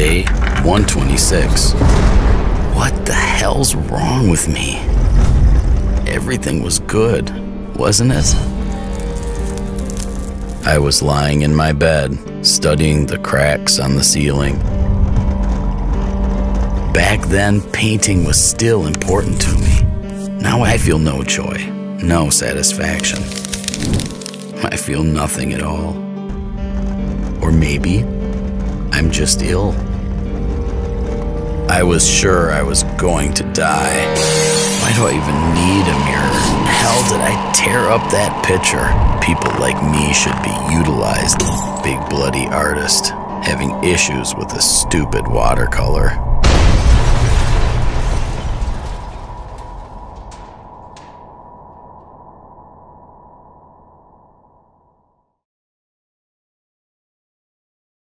Day 126. What the hell's wrong with me? Everything was good, wasn't it? I was lying in my bed, studying the cracks on the ceiling. Back then, painting was still important to me. Now I feel no joy, no satisfaction. I feel nothing at all. Or maybe I'm just ill. I was sure I was going to die. Why do I even need a mirror? Hell did I tear up that picture? People like me should be utilized. Big bloody artist having issues with a stupid watercolor.